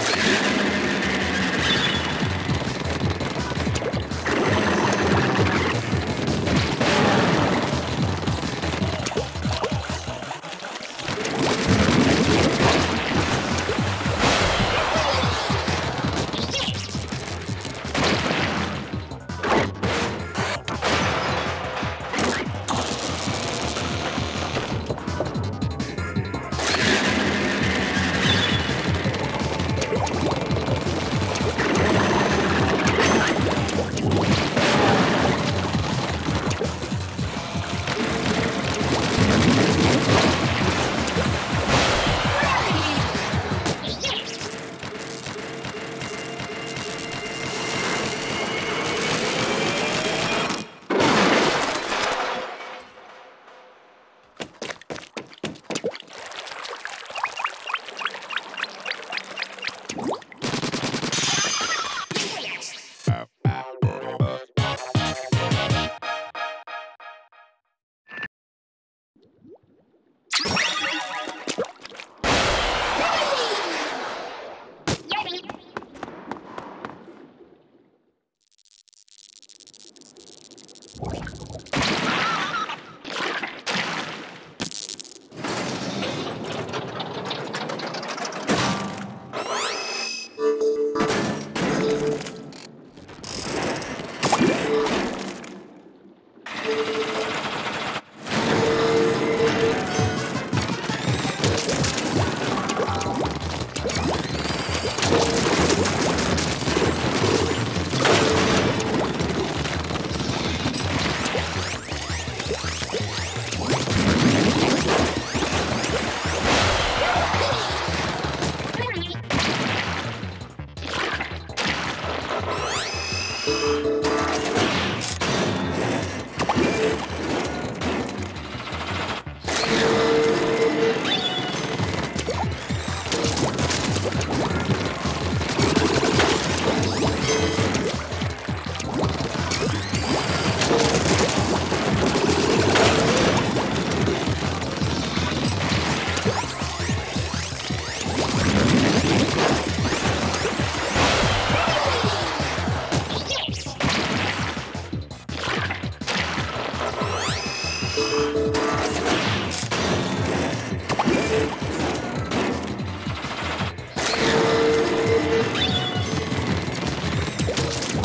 Okay.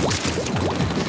わっ!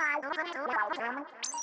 Thank you.